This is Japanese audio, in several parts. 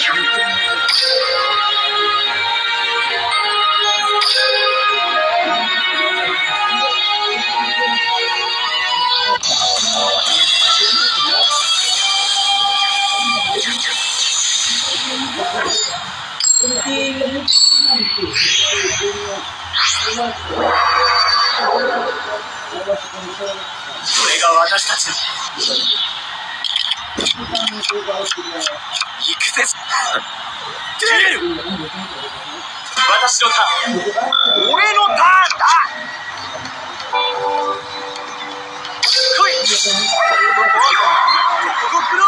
それが私たちの。行くぜテル私のターン俺のターンだ。来い。ゴゴグロ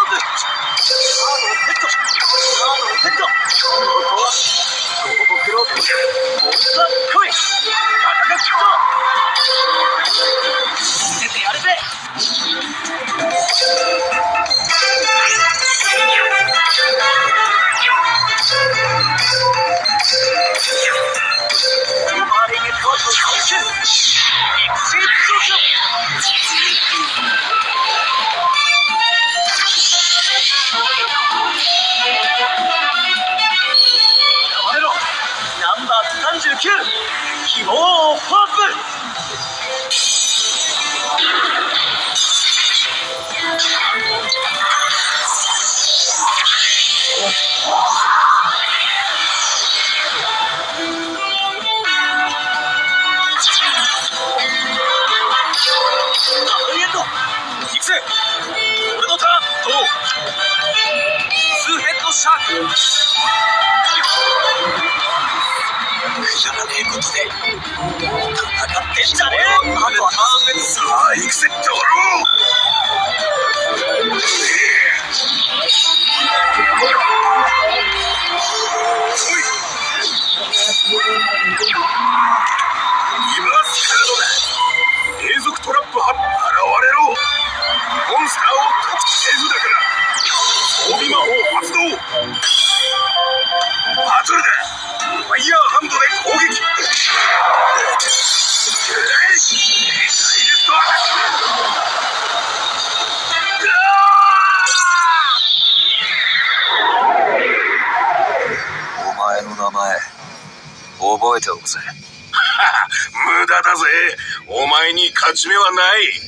ツーヘッドシャークことで戦ってんじゃねえあれターンさあ行くぜドロー今スカードだ永続トラップ派現れろモンスターを。特定手札から装備魔法発動バトルだ。ファイヤー覚えておくぜ。無駄だぜ。お前に勝ち目はない。